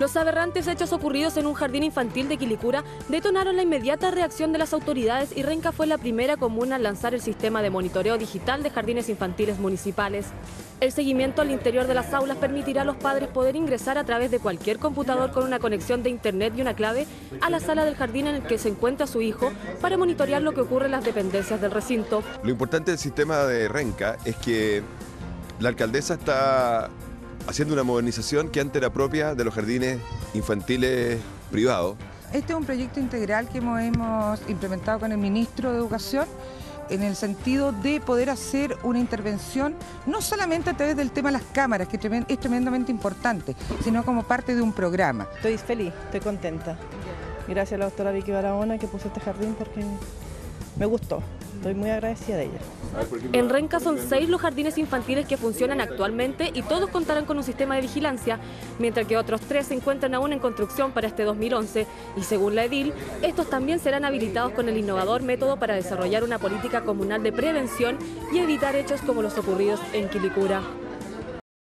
Los aberrantes hechos ocurridos en un jardín infantil de Quilicura detonaron la inmediata reacción de las autoridades y Renca fue la primera comuna en lanzar el sistema de monitoreo digital de jardines infantiles municipales. El seguimiento al interior de las aulas permitirá a los padres poder ingresar a través de cualquier computador con una conexión de internet y una clave a la sala del jardín en el que se encuentra su hijo para monitorear lo que ocurre en las dependencias del recinto. Lo importante del sistema de Renca es que la alcaldesa está haciendo una modernización que antes era propia de los jardines infantiles privados. Este es un proyecto integral que hemos implementado con el ministro de Educación en el sentido de poder hacer una intervención no solamente a través del tema de las cámaras, que es tremendamente importante, sino como parte de un programa. Estoy feliz, estoy contenta. Gracias a la doctora Vicky Barahona que puso este jardín porque me gustó. Estoy muy agradecida de ella. En Renca son seis los jardines infantiles que funcionan actualmente y todos contarán con un sistema de vigilancia, mientras que otros tres se encuentran aún en construcción para este 2011 y según la EDIL, estos también serán habilitados con el innovador método para desarrollar una política comunal de prevención y evitar hechos como los ocurridos en Quilicura.